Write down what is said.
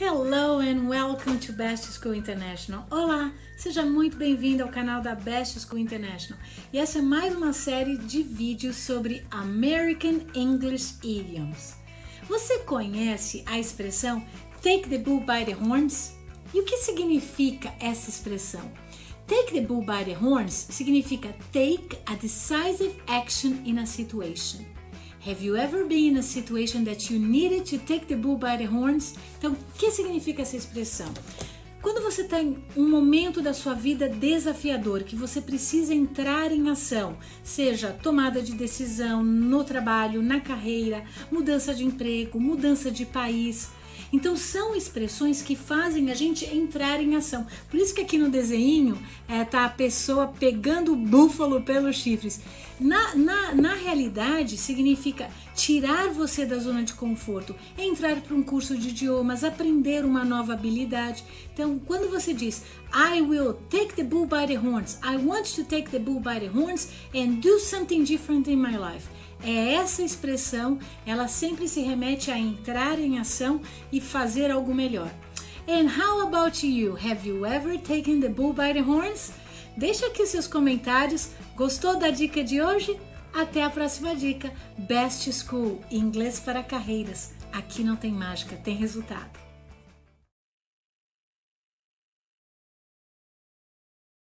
Hello and welcome to Best School International. Olá, seja muito bem-vindo ao canal da Best School International. E essa é mais uma série de vídeos sobre American English Idioms. Você conhece a expressão Take the bull by the horns? E o que significa essa expressão? Take the bull by the horns significa take a decisive action in a situation. Have you ever been in a situation that you needed to take the bull by the horns? Então, o que significa essa expressão? Quando você está em um momento da sua vida desafiador, que você precisa entrar em ação, seja tomada de decisão no trabalho, na carreira, mudança de emprego, mudança de país, então são expressões que fazem a gente entrar em ação. Por isso que aqui no desenho é, tá a pessoa pegando o búfalo pelos chifres. Na, na, na realidade, significa tirar você da zona de conforto, entrar para um curso de idiomas, aprender uma nova habilidade. Então, quando você diz I will take the bull by the horns, I want to take the bull by the horns and do something different in my life é essa expressão, ela sempre se remete a entrar em ação e fazer algo melhor. And how about you? Have you ever taken the bull by the horns? Deixa aqui seus comentários. Gostou da dica de hoje? Até a próxima dica. Best School, inglês para carreiras. Aqui não tem mágica, tem resultado.